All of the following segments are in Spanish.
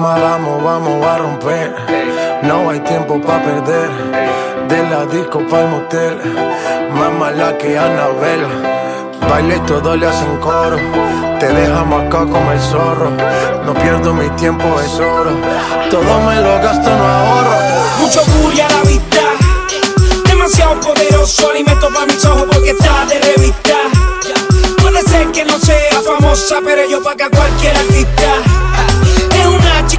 Vamos, vamos, a romper. No hay tiempo para perder. De la disco para el motel. Más mala que Anabel. Baile y todo le hacen coro. Te dejamos acá como el zorro. No pierdo mi tiempo, es oro. Todo me lo gasto, no ahorro. Mucho bully a la vista. Demasiado poderoso, alimento para mis ojos porque está de revista. Puede ser que no sea famosa, pero yo paga cualquier artista.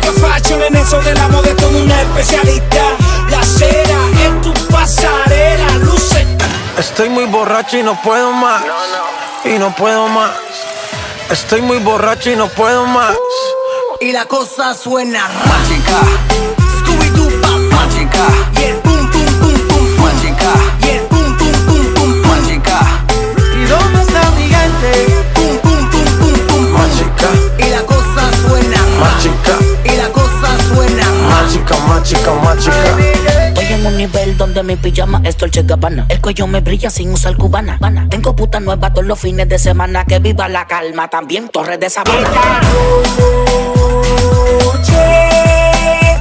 Chica fashion en eso de la moda, es una especialista. La cera en tu pasarela, luce. Estoy muy borracho y no puedo más. Y no puedo más. Estoy muy borracho y no puedo más. Y la cosa suena mágica. Scooby-Doo. Y el mágica, mágica. Estoy en un nivel donde mi pijama es Dolce Gabbana El cuello me brilla sin usar cubana Bana. Tengo puta nueva todos los fines de semana Que viva la calma también Torres de Sabana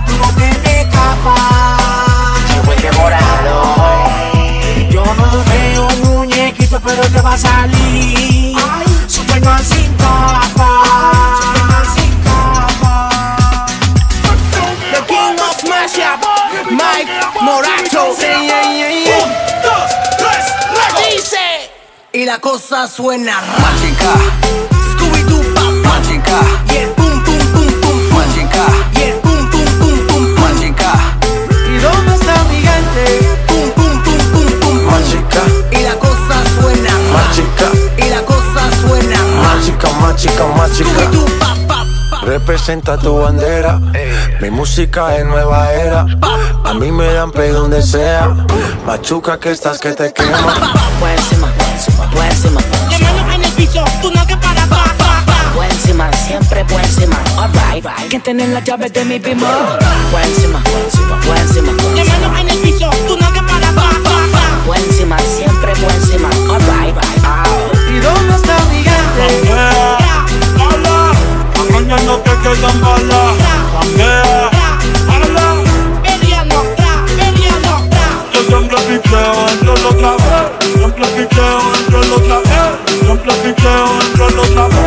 Tú no tienes capa. Yo no veo muñequito, pero te va a salir. La cosa suena mágica Scooby-Doo, mágica Y el pum, pum, pum, pum, mágica Y el pum, pum, pum, pum, mágica ¿Y dónde está mi gente? Pum, pum, pum, pum, pum, Mágica, Y la cosa suena mágica, Y la cosa suena pa, pa, pa Representa tu bandera. Mi música es nueva era. A mí me dan play donde sea. Machuca que estás que te quema. Piso, tú no que para pa, pa, pa. Por encima, siempre por encima Alright, que tener las llaves de mi bimbo Por encima, por encima Llamando en el piso, tú no que para pa, pa, pa. Por encima, siempre por encima Alright, ¿Y dónde está mi gente? Hola, Mañana te quedan balas. solo